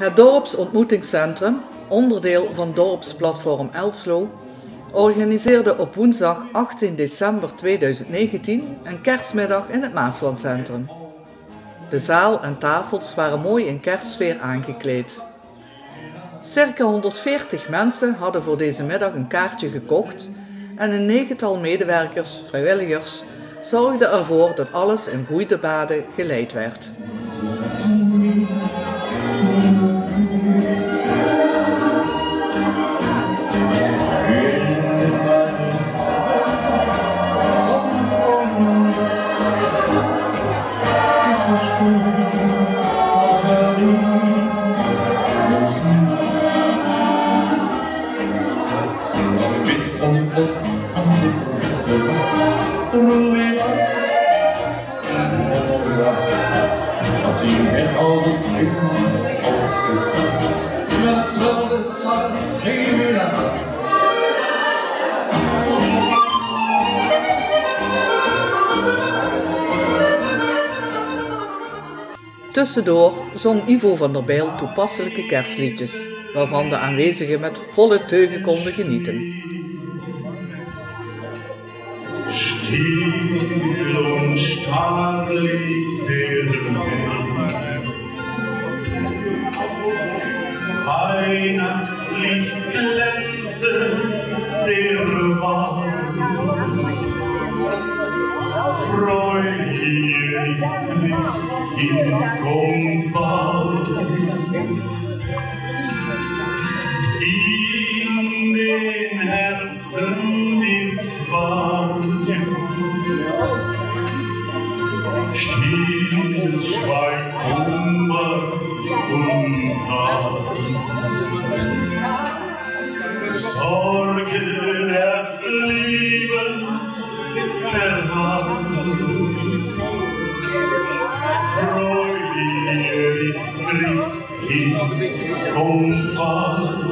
Het dorpsontmoetingscentrum, onderdeel van dorpsplatform Elslo, organiseerde op woensdag 18 december 2019 een kerstmiddag in het Maaslandcentrum. De zaal en tafels waren mooi in kerstsfeer aangekleed. Circa 140 mensen hadden voor deze middag een kaartje gekocht en een negental medewerkers, vrijwilligers, zorgden ervoor dat alles in goede baden geleid werd. Tussendoor zong Ivo van der Bijl toepasselijke kerstliedjes, waarvan de aanwezigen met volle teugen konden genieten. Still und starr liegt der Wind. Weihnachtlich glänzend der Wald. Freudig Christkind kommt bald. nichts an. Stilles Schwein, Kummer und Hahn. Sorgen des Lebens verwandt. Freudig Christkind kommt an.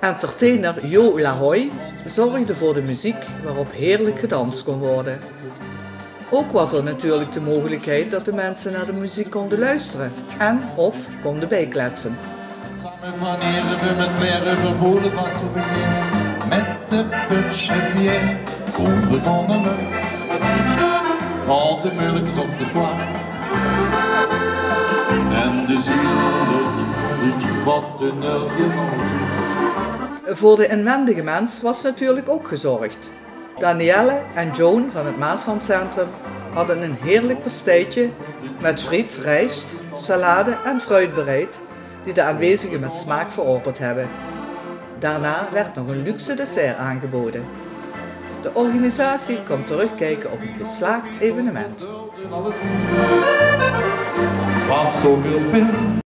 Entertainer Jo Lahoy zorgde voor de muziek waarop heerlijk gedanst kon worden. Ook was er natuurlijk de mogelijkheid dat de mensen naar de muziek konden luisteren en of konden bijkletsen. Samen wanneer we met flair verboden van souvenir Met de begonnen we Al de mulkers op de vlag En de ziel wat ze nergens Voor de inwendige mens was natuurlijk ook gezorgd. Danielle en Joan van het Maaslandcentrum hadden een heerlijk pastijtje met friet, rijst, salade en fruit bereid, die de aanwezigen met smaak verorberd hebben. Daarna werd nog een luxe dessert aangeboden. De organisatie komt terugkijken op een geslaagd evenement.